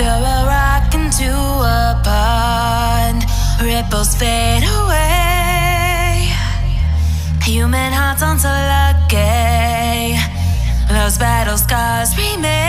Throw a rock into a pond, ripples fade away. Human hearts aren't so lucky. Those battle scars remain.